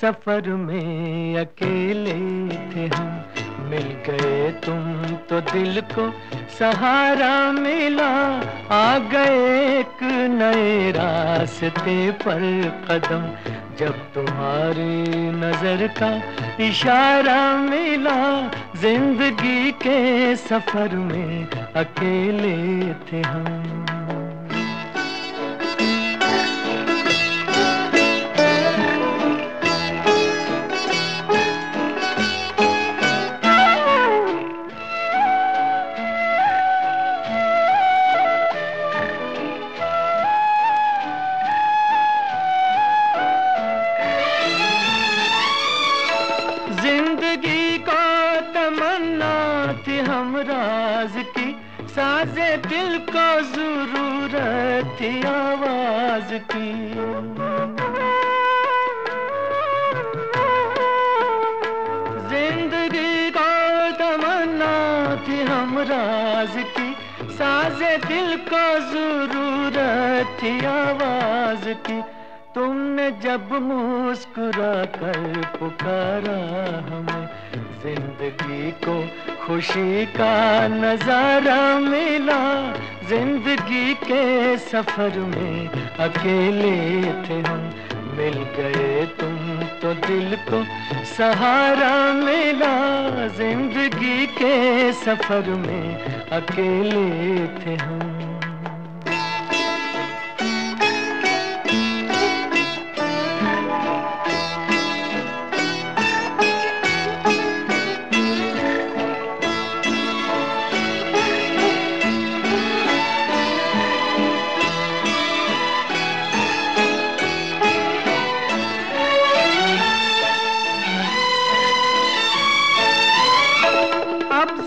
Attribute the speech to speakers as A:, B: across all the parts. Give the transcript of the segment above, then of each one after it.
A: सफ़र में अकेले थे हम। मिल गए तुम तो दिल को सहारा मिला। आ गए एक नए रास्ते पर कदम। जब तुम्हारी नज़र का इशारा मिला, ज़िंदगी के सफ़र में अकेले थे हम। ज़िंदगी को तमन्ना थी हम राज की। साजे दिल को ज़रूरत थी आवाज़ की। ज़िंदगी को तमन्ना थी हम राज की। साजे दिल को ज़रूरत थी आवाज़ की। तुमने जब मुस्कुरा कर पुकारा हमें। ज़िंदगी को खुशी का नज़ारा मिला। ज़िंदगी के सफ़र में अकेले थे हम। मिल गए तुम तो दिल को सहारा मिला। ज़िंदगी के सफ़र में अकेले थे हम।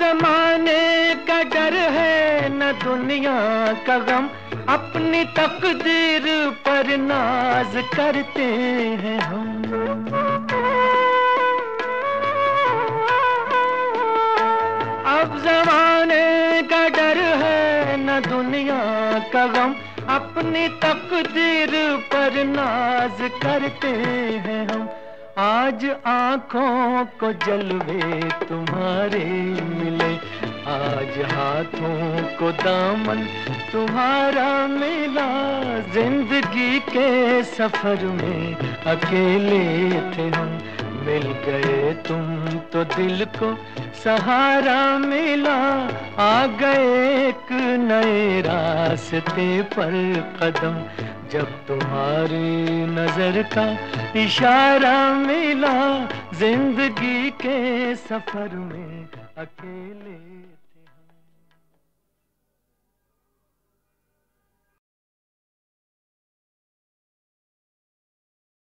A: जमाने का डर है, न दुनिया का गम। अपनी तकदीर पर नाज करते हैं हम। अब जमाने का डर है, न दुनिया का गम। अपनी तकदीर पर नाज करते हैं हम। आज आँखों को जलवे तुम्हारे मिले। आज हाथों को दामन तुम्हारा मिला। ज़िंदगी के सफ़र में अकेले थे हम। मिल गए तुम तो दिल को सहारा मिला। आ गए एक नए रास्ते पर कदम। जब तुम्हारी नज़र का इशारा मिला ज़िंदगी के सफ़र में अकेले।